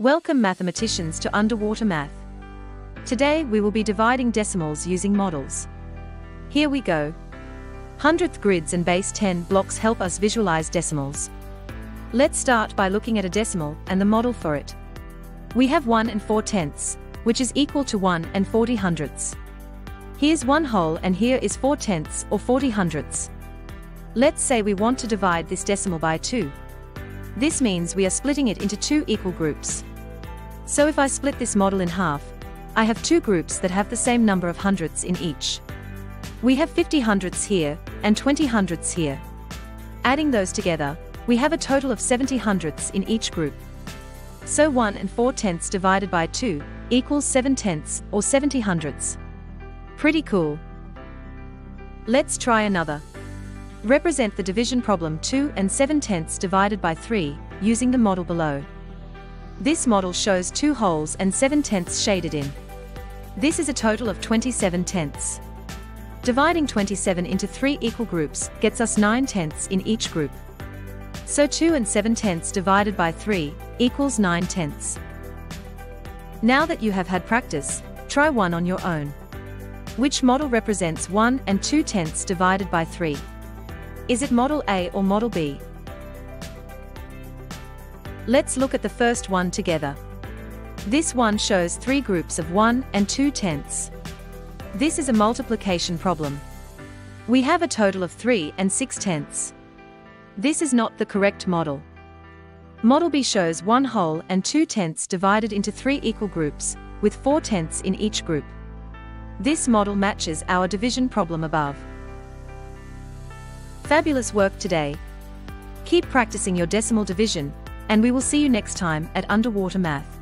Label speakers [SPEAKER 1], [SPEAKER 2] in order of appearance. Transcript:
[SPEAKER 1] Welcome mathematicians to Underwater Math. Today we will be dividing decimals using models. Here we go. Hundredth grids and base 10 blocks help us visualize decimals. Let's start by looking at a decimal and the model for it. We have 1 and 4 tenths, which is equal to 1 and 40 hundredths. Here's 1 whole and here is 4 tenths or 40 hundredths. Let's say we want to divide this decimal by 2. This means we are splitting it into two equal groups. So if I split this model in half, I have two groups that have the same number of hundredths in each. We have 50 hundredths here, and 20 hundredths here. Adding those together, we have a total of 70 hundredths in each group. So 1 and 4 tenths divided by 2 equals 7 tenths, or 70 hundredths. Pretty cool. Let's try another. Represent the division problem 2 and 7 tenths divided by 3, using the model below. This model shows 2 wholes and 7 tenths shaded in. This is a total of 27 tenths. Dividing 27 into 3 equal groups gets us 9 tenths in each group. So 2 and 7 tenths divided by 3 equals 9 tenths. Now that you have had practice, try one on your own. Which model represents 1 and 2 tenths divided by 3? Is it model A or model B? Let's look at the first one together. This one shows three groups of 1 and 2 tenths. This is a multiplication problem. We have a total of 3 and 6 tenths. This is not the correct model. Model B shows 1 whole and 2 tenths divided into 3 equal groups, with 4 tenths in each group. This model matches our division problem above. Fabulous work today. Keep practicing your decimal division, and we will see you next time at Underwater Math.